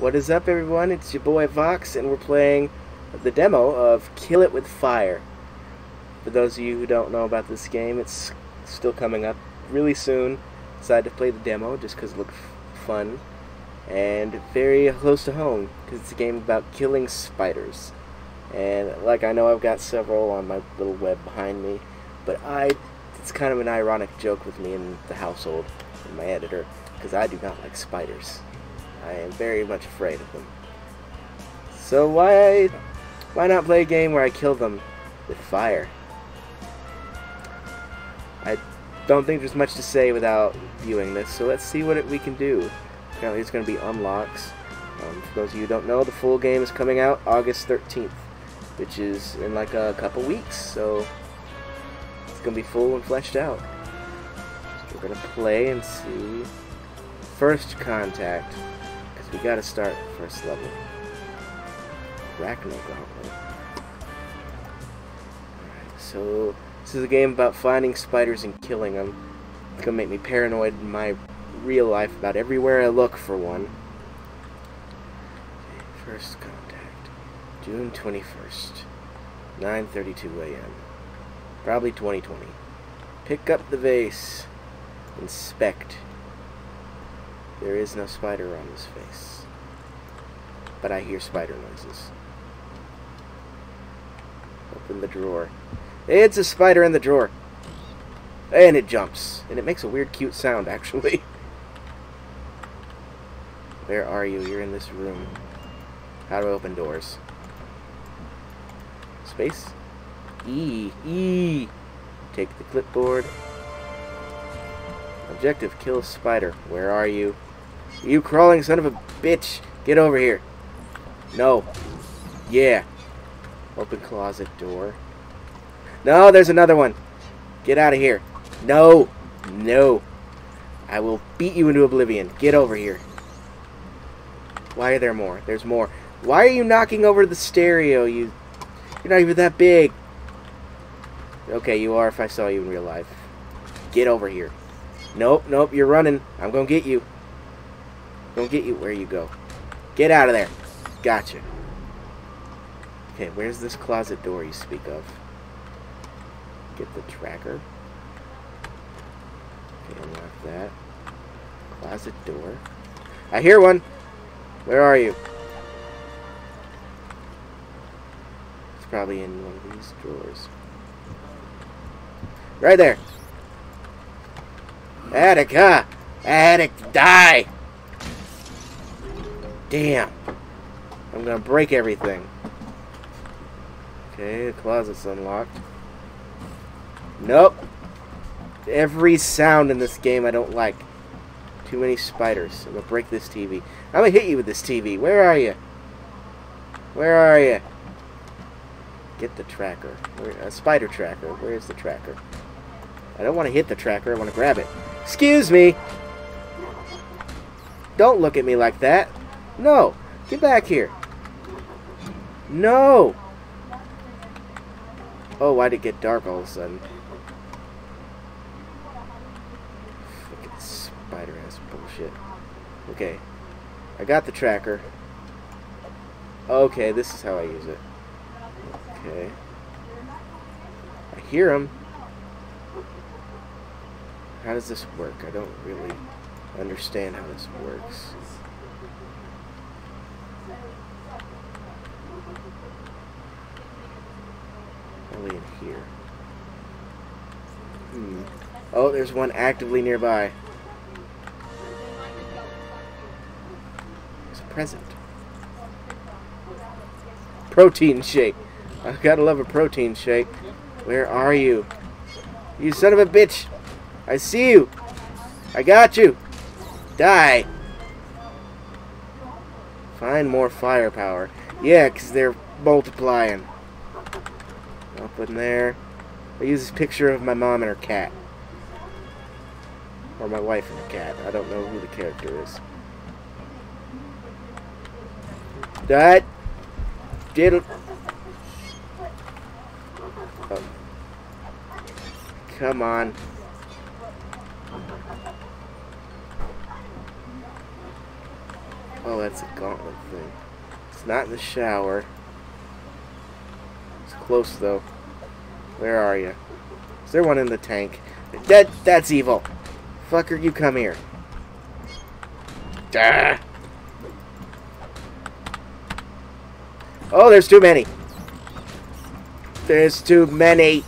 What is up, everyone? It's your boy Vox, and we're playing the demo of Kill It With Fire. For those of you who don't know about this game, it's still coming up really soon. Decided to play the demo just because it looked fun and very close to home because it's a game about killing spiders. And like I know I've got several on my little web behind me, but I it's kind of an ironic joke with me in the household and my editor because I do not like spiders. I am very much afraid of them. So why why not play a game where I kill them with fire? I don't think there's much to say without viewing this, so let's see what it, we can do. Apparently it's going to be unlocks. Um, for those of you who don't know, the full game is coming out August 13th, which is in like a couple weeks, so it's going to be full and fleshed out. So we're going to play and see. First contact we gotta start first level. Arachno Gauntlet. Alright, so this is a game about finding spiders and killing them. It's gonna make me paranoid in my real life about everywhere I look for one. Okay, first contact. June 21st. 9.32 a.m. Probably 2020. Pick up the vase. Inspect. There is no spider on his face. But I hear spider noises. Open the drawer. It's a spider in the drawer. And it jumps. And it makes a weird, cute sound, actually. Where are you? You're in this room. How do I open doors? Space? E. E. Take the clipboard. Objective, kill spider. Where are you? You crawling son of a bitch. Get over here. No. Yeah. Open closet door. No, there's another one. Get out of here. No. No. I will beat you into oblivion. Get over here. Why are there more? There's more. Why are you knocking over the stereo? You, You're not even that big. Okay, you are if I saw you in real life. Get over here. Nope, nope, you're running. I'm gonna get you. Gonna get you where you go. Get out of there. Gotcha. Okay, where's this closet door you speak of? Get the tracker. Okay, unlock that. Closet door. I hear one! Where are you? It's probably in one of these drawers. Right there! Attica! Attic, die! Damn. I'm gonna break everything. Okay, the closet's unlocked. Nope. Every sound in this game I don't like. Too many spiders. I'm gonna break this TV. I'm gonna hit you with this TV. Where are you? Where are you? Get the tracker. A spider tracker. Where's the tracker? I don't want to hit the tracker. I want to grab it. Excuse me. Don't look at me like that. No! Get back here! No! Oh, why'd it get dark all of a sudden? Fucking spider-ass bullshit. Okay. I got the tracker. Okay, this is how I use it. Okay. I hear him. How does this work? I don't really understand how this works. Only in here. Hmm. Oh, there's one actively nearby. It's a present. Protein shake. I've gotta love a protein shake. Where are you? You son of a bitch! I see you! I got you! Die! Find more firepower. Yeah, because they're multiplying. Up in there. I use this picture of my mom and her cat. Or my wife and her cat. I don't know who the character is. That did oh. Come on. Oh, that's a gauntlet thing. It's not in the shower. It's close, though. Where are you? Is there one in the tank? That That's evil. Fucker, you come here. Ah. Oh, there's too many. There's too many.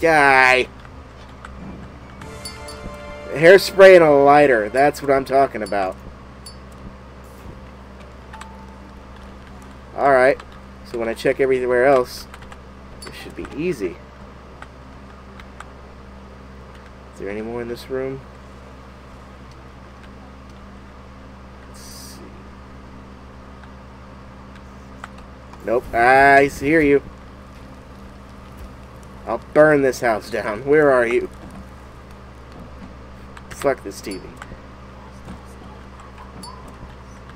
Guy. Hairspray and a lighter. That's what I'm talking about. Alright. So when I check everywhere else, it should be easy. Is there any more in this room? Let's see. Nope. I hear you. I'll burn this house down. Where are you? Fuck this TV.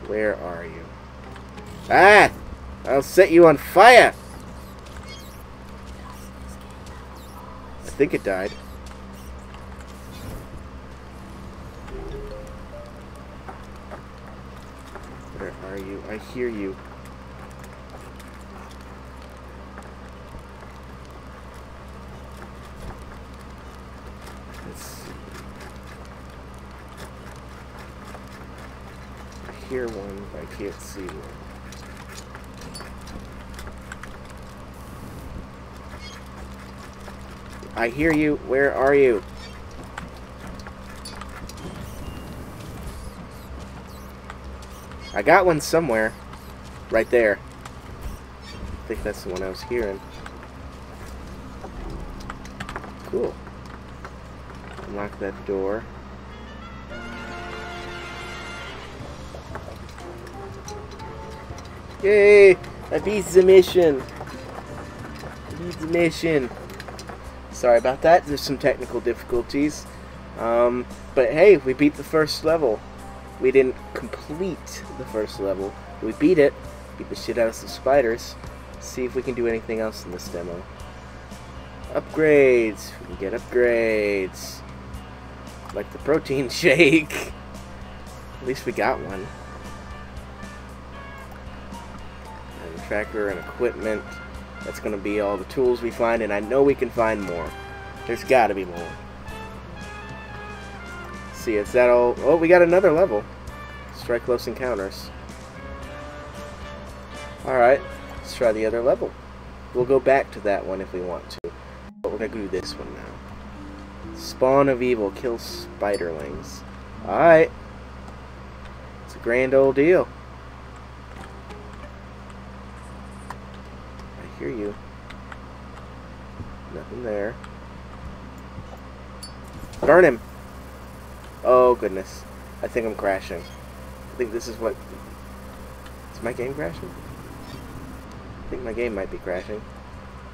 Where are you? Ah! I'll set you on fire! I think it died. Where are you? I hear you. Let's see. I hear one, but I can't see one. I hear you. Where are you? I got one somewhere. Right there. I think that's the one I was hearing. Cool. Unlock that door. Yay! I beat the mission! I beat the mission! Sorry about that, there's some technical difficulties. Um, but hey, we beat the first level. We didn't complete the first level. We beat it, beat the shit out of some spiders. See if we can do anything else in this demo. Upgrades! We can get upgrades. Like the protein shake. At least we got one. And and equipment. That's going to be all the tools we find, and I know we can find more. There's got to be more. see, is that all? Oh, we got another level. Strike close encounters. Alright, let's try the other level. We'll go back to that one if we want to. But we're going to do this one now. Spawn of Evil, kill spiderlings. Alright. It's a grand old deal. Hear you. Nothing there. Burn him! Oh, goodness. I think I'm crashing. I think this is what... Is my game crashing? I think my game might be crashing.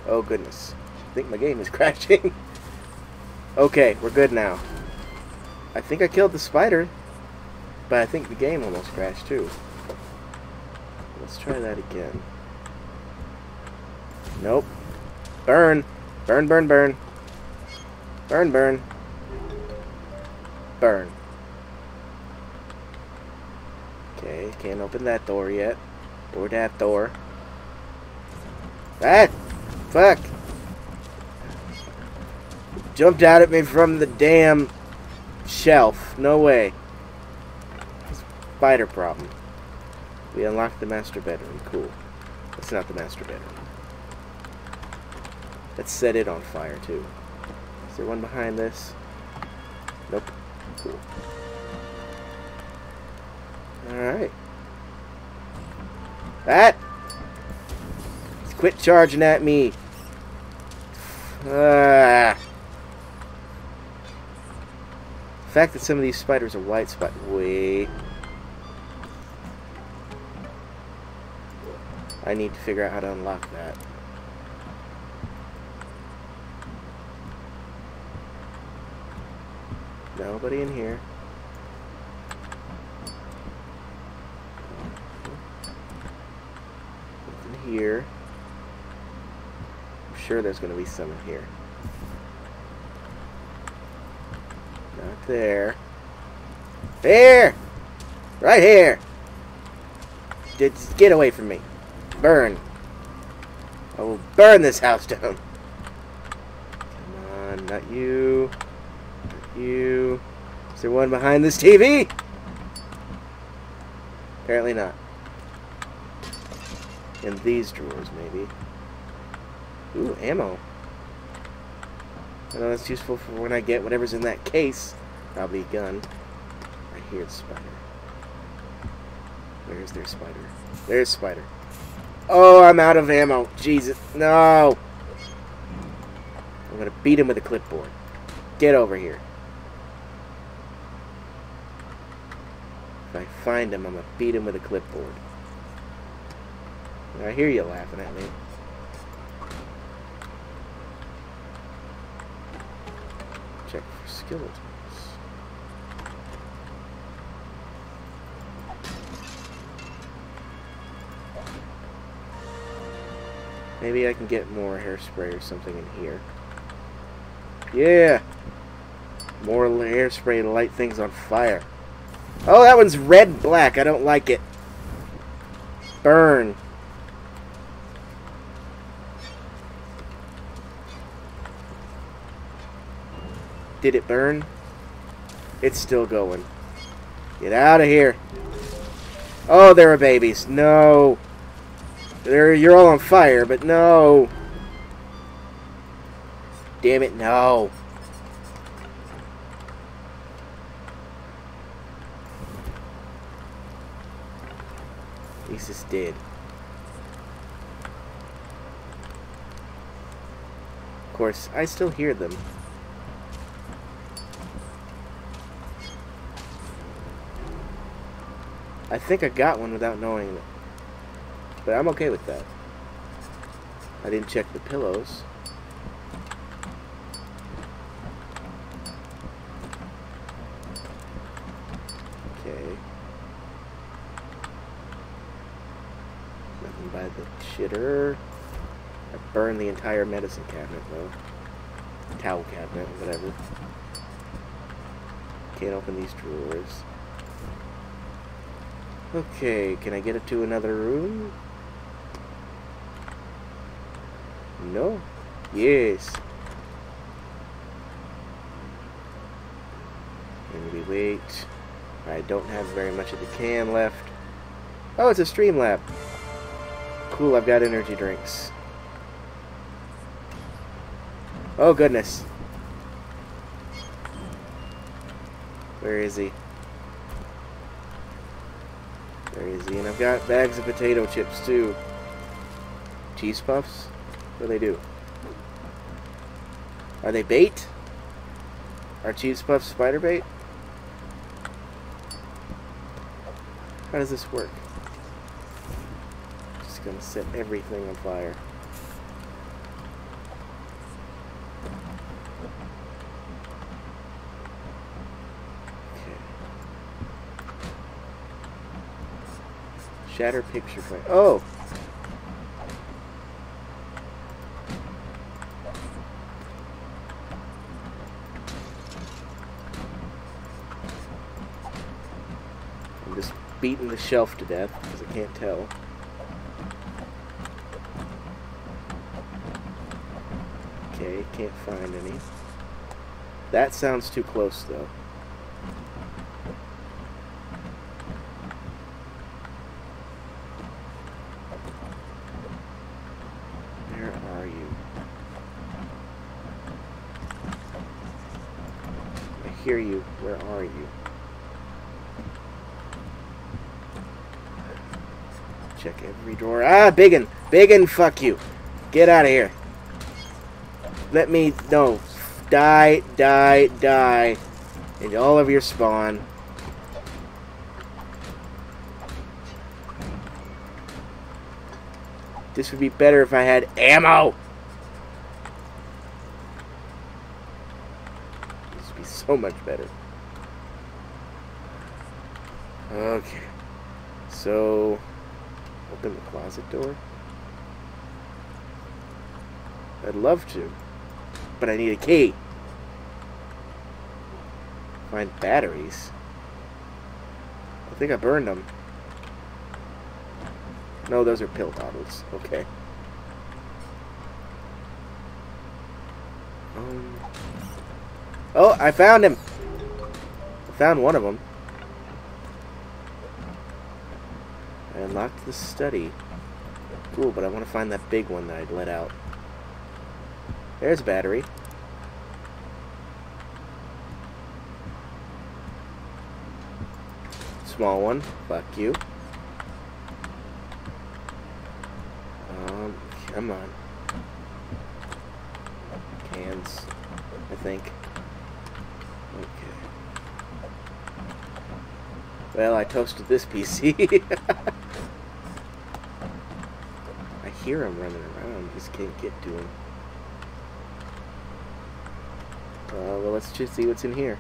Oh, goodness. I think my game is crashing. okay, we're good now. I think I killed the spider, but I think the game almost crashed too. Let's try that again. Nope. Burn. Burn, burn, burn. Burn, burn. Burn. Okay, can't open that door yet. Or that door. That! Fuck! Jumped out at me from the damn shelf. No way. Spider problem. We unlocked the master bedroom. Cool. That's not the master bedroom. Let's set it on fire, too. Is there one behind this? Nope. Cool. Alright. That! Quit charging at me! Ah. The fact that some of these spiders are white spot. Wait. I need to figure out how to unlock that. Nobody in here. Nothing here. I'm sure there's going to be some in here. Not there. Here! Right here! Just get away from me. Burn. I will burn this house down. Come on, not you. Not you. There one behind this TV? Apparently not. In these drawers, maybe. Ooh, ammo. I know that's useful for when I get whatever's in that case. Probably a gun. I hear the spider. Where's their spider? There's spider. Oh, I'm out of ammo. Jesus. No. I'm to beat him with a clipboard. Get over here. If I find him, I'm going to beat him with a clipboard. I hear you laughing at me. Check for skeletons. Maybe I can get more hairspray or something in here. Yeah! More hairspray to light things on fire. Oh, that one's red black. I don't like it. Burn. Did it burn? It's still going. Get out of here. Oh, there are babies. No. They're, you're all on fire, but no. Damn it, no. He's just dead. Of course, I still hear them. I think I got one without knowing it. But I'm okay with that. I didn't check the pillows. Okay. Nothing by the shitter. I burned the entire medicine cabinet though. Towel cabinet, whatever. Can't open these drawers. Okay, can I get it to another room? No? Yes. And we wait. I don't have very much of the can left. Oh, it's a Streamlab. Cool, I've got energy drinks. Oh, goodness. Where is he? Where is he? And I've got bags of potato chips, too. Cheese puffs? What do they do? Are they bait? Are cheese puffs spider bait? How does this work? Just gonna set everything on fire. Okay. Shatter picture frame. Oh! I'm just beating the shelf to death because I can't tell. Okay, can't find any. That sounds too close though. Where are you? I hear you. Where are you? Check every drawer. Ah, Biggin! Biggin, fuck you! Get out of here. Let me... No. Die, die, die. And all of your spawn. This would be better if I had ammo! This would be so much better. Okay. So... Open the closet door? I'd love to. But I need a key. Find batteries. I think I burned them. No, those are pill bottles. Okay. Um. Oh, I found him! I found one of them. Unlocked the study. Cool, but I want to find that big one that I'd let out. There's a battery. Small one. Fuck you. Um, come on. Cans, I think. Okay. Well, I toasted this PC. Hear him running around. Just can't get to him. Uh, well, let's just see what's in here.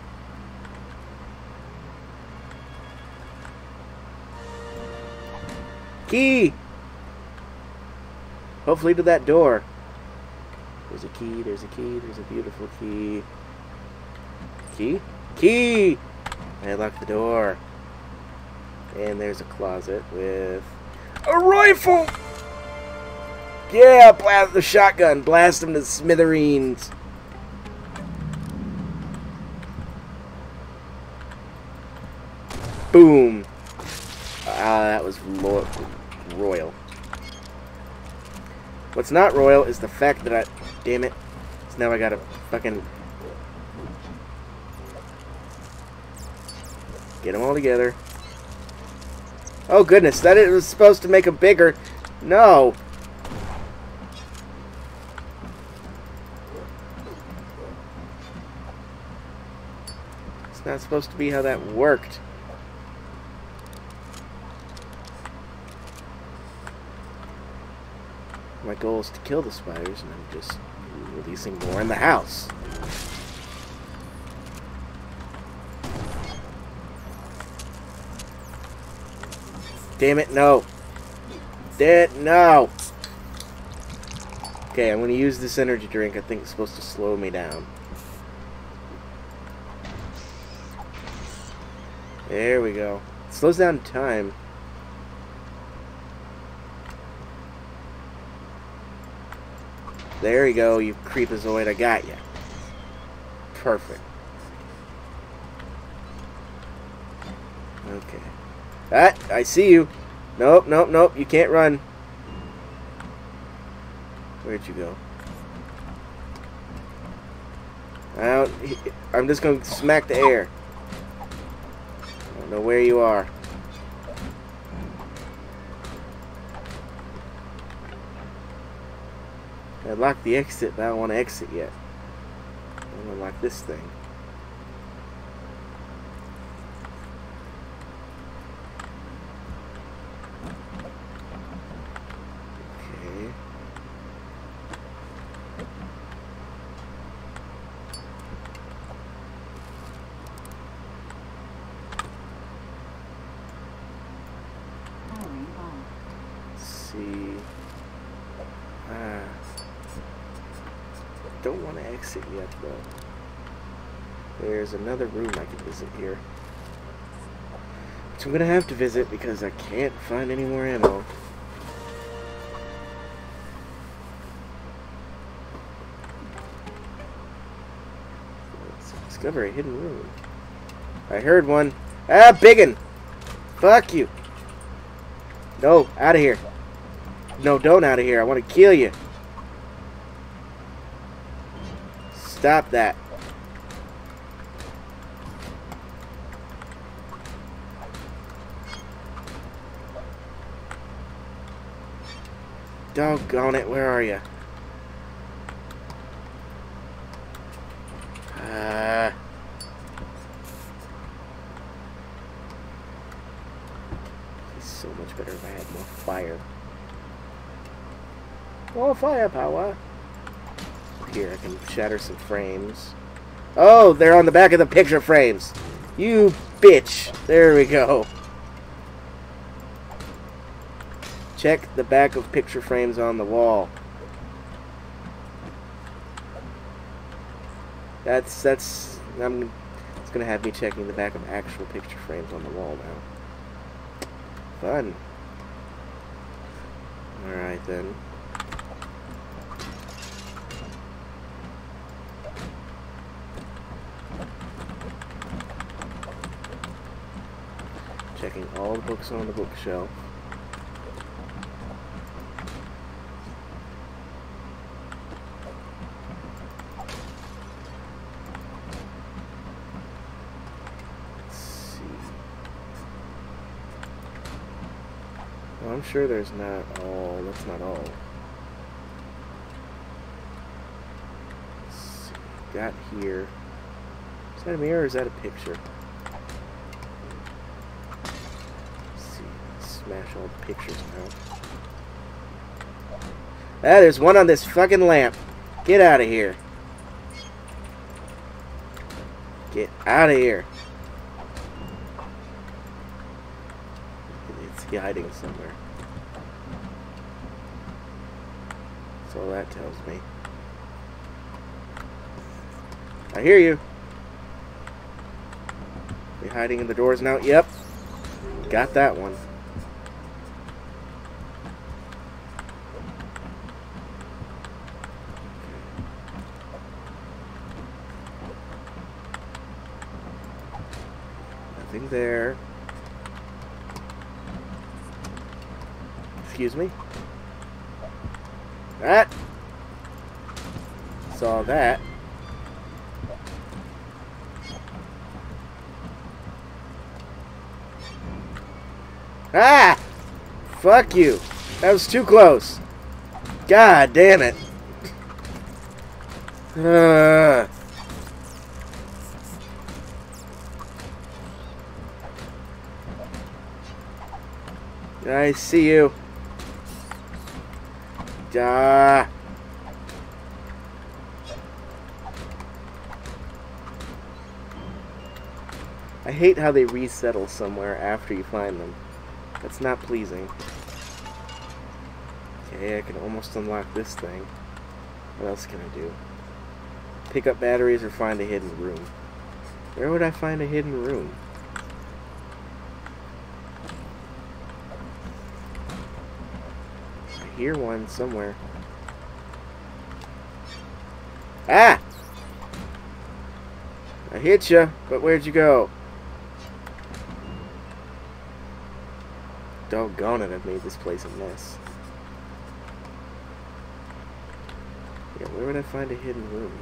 Key! Hopefully to that door. There's a key, there's a key, there's a beautiful key. Key? Key! I unlocked the door. And there's a closet with a rifle! Yeah, blast the shotgun. Blast him to smithereens. Boom. Ah, that was royal. What's not royal is the fact that I... Damn it. So now I gotta fucking... Get them all together. Oh goodness, that it was supposed to make them bigger. No. Not supposed to be how that worked. My goal is to kill the spiders, and I'm just releasing more in the house. Damn it, no. Dead, no. Okay, I'm going to use this energy drink. I think it's supposed to slow me down. There we go. It slows down time. There you go, you creepazoid. I got you. Perfect. Okay. Ah, I see you. Nope, nope, nope. You can't run. Where'd you go? I I'm just to smack the air. Know where you are. I locked the exit, but I don't want to exit yet. I want to lock this thing. Okay. Let's see. Ah don't want to exit yet, though. There's another room I can visit here. Which I'm going to have to visit because I can't find any more ammo. Let's discover a hidden room. I heard one. Ah, biggin! Fuck you! No, out of here. No, don't out of here. I want to kill you. Stop that. Doggone it, where are you? Uh, so much better if I had more fire. More firepower. Can shatter some frames. Oh, they're on the back of the picture frames. You bitch. There we go. Check the back of picture frames on the wall. That's, that's, I'm, it's gonna have me checking the back of actual picture frames on the wall now. Fun. Alright then. Checking all the books on the bookshelf. Let's see. I'm sure there's not all. That's not all. Let's see. Got here. Is that a mirror or is that a picture? Let's see. The pictures. Ah, there's one on this fucking lamp. Get out of here. Get out of here. It's hiding somewhere. That's all that tells me. I hear you. You hiding in the doors now? Yep. Got that one. There. Excuse me. That. Saw that. Ah! Fuck you. That was too close. God damn it. Uh. I see you. Ah. I hate how they resettle somewhere after you find them. That's not pleasing. Okay, I can almost unlock this thing. What else can I do? Pick up batteries or find a hidden room. Where would I find a hidden room? I hear one somewhere. Ah! I hit you, but where'd you go? Doggone it, I've made this place a mess. Yeah, where would I find a hidden room?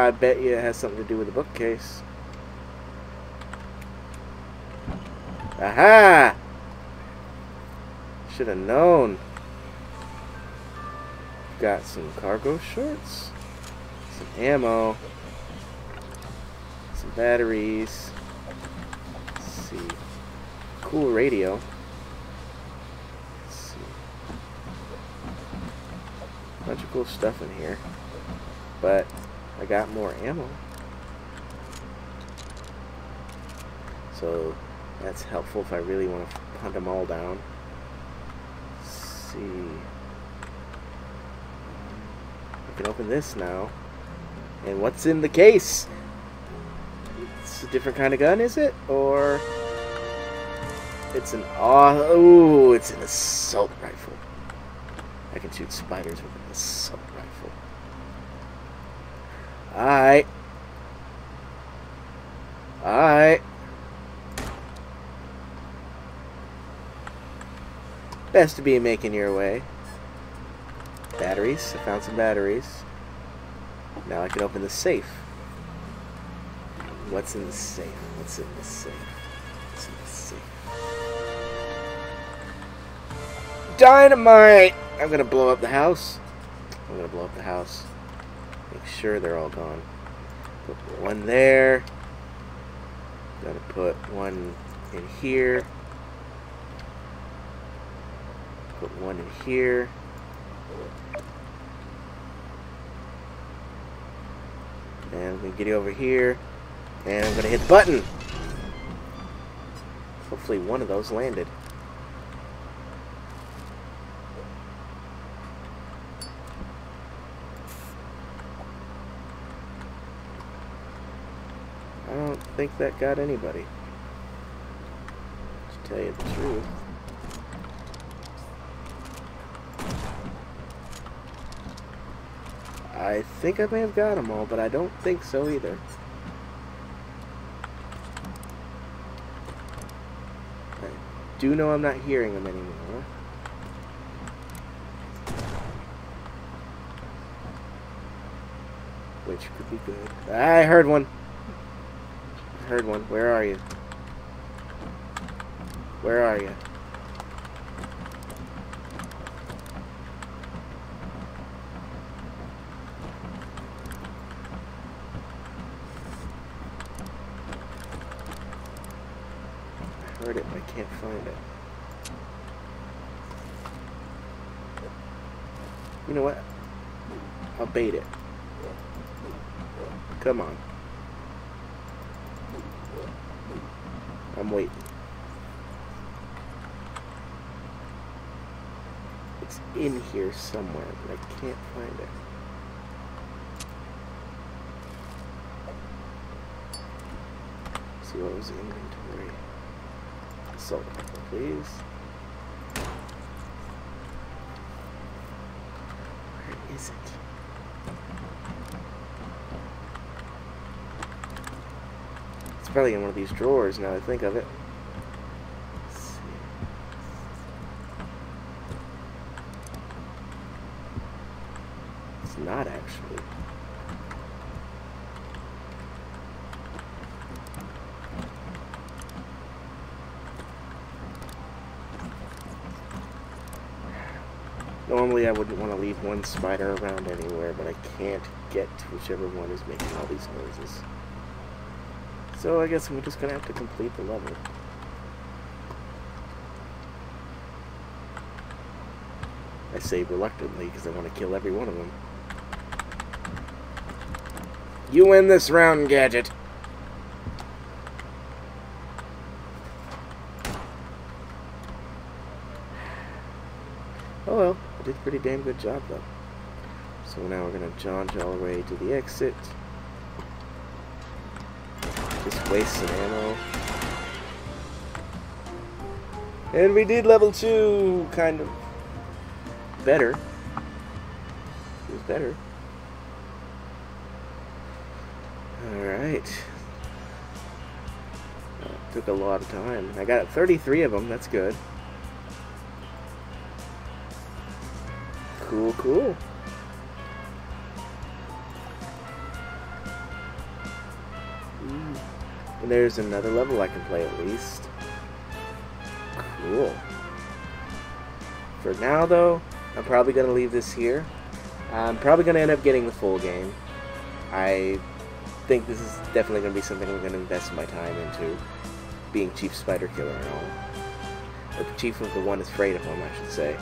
I bet you it has something to do with the bookcase. Aha! Should have known. Got some cargo shorts, some ammo, some batteries. Let's see. Cool radio. Let's see. Bunch of cool stuff in here. But I got more ammo. So that's helpful if I really want to hunt them all down. Let's see. I can open this now. And what's in the case? It's a different kind of gun, is it? Or it's an oh, it's an assault rifle. I can shoot spiders with an assault rifle. Alright. Alright. Best to be making your way. Batteries. I found some batteries. Now I can open the safe. What's in the safe? What's in the safe? What's in the safe? Dynamite! I'm gonna blow up the house. I'm gonna blow up the house. Make sure they're all gone. Put one there. Gotta put one in here. Put one in here. And gonna get you over here. And I'm gonna hit the button. Hopefully one of those landed. Think that got anybody. To tell you the truth. I think I may have got them all, but I don't think so either. I do know I'm not hearing them anymore. Which could be good. I heard one. Heard one. Where are you? Where are you? I heard it, but I can't find it. You know what? I'll bait it. Come on. I'm waiting. It's in here somewhere, but I can't find it. see what was inventory. Salt, please. Where is it? It's probably in one of these drawers now I think of it. Let's see. It's not actually. Normally I wouldn't want to leave one spider around anywhere, but I can't get to whichever one is making all these noises. So I guess we're just gonna have to complete the level. I say reluctantly because I want to kill every one of them. You win this round, Gadget! Oh well, I did a damn good job though. So now we're gonna jaunt all the way to the exit. Just waste some ammo. And we did level 2, kind of. Better. It was better. Alright. Took a lot of time. I got 33 of them, that's good. Cool, cool. Mm. And there's another level I can play at least. Cool. For now, though, I'm probably going to leave this here. I'm probably going to end up getting the full game. I think this is definitely going to be something I'm going to invest my time into. Being Chief Spider Killer and all. Or Chief of the One is afraid of him, I should say.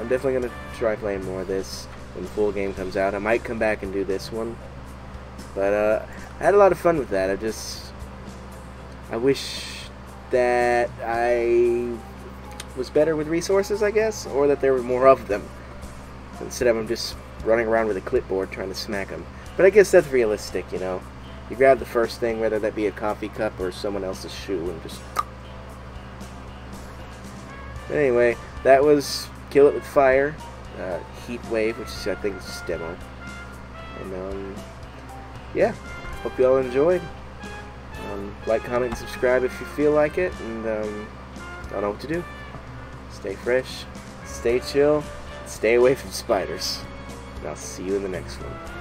I'm definitely going to try playing more of this when the full game comes out. I might come back and do this one. But uh, I had a lot of fun with that. I just... I wish that I was better with resources, I guess, or that there were more of them. Instead of them just running around with a clipboard trying to smack them. But I guess that's realistic, you know. You grab the first thing, whether that be a coffee cup or someone else's shoe, and just... Anyway, that was Kill It With Fire, uh, Heatwave, which is, I think, is just demo. And, um, yeah, hope you all enjoyed. Um, like, comment, and subscribe if you feel like it, and, um, don't know what to do. Stay fresh, stay chill, stay away from spiders. And I'll see you in the next one.